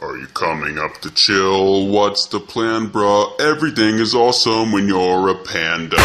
Are you coming up to chill? What's the plan, bruh? Everything is awesome when you're a panda.